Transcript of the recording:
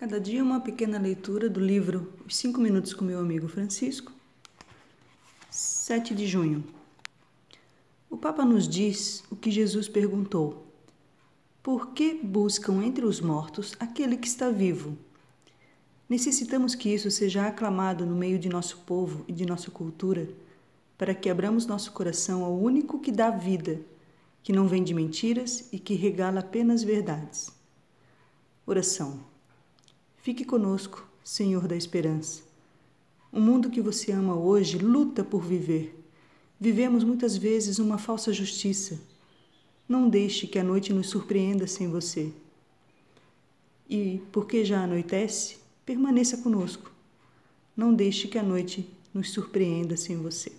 Cada dia uma pequena leitura do livro Os Cinco Minutos com meu amigo Francisco. 7 de junho. O Papa nos diz o que Jesus perguntou: Por que buscam entre os mortos aquele que está vivo? Necessitamos que isso seja aclamado no meio de nosso povo e de nossa cultura, para que abramos nosso coração ao único que dá vida, que não vem de mentiras e que regala apenas verdades. Oração. Fique conosco, Senhor da Esperança. O mundo que você ama hoje luta por viver. Vivemos muitas vezes uma falsa justiça. Não deixe que a noite nos surpreenda sem você. E, porque já anoitece, permaneça conosco. Não deixe que a noite nos surpreenda sem você.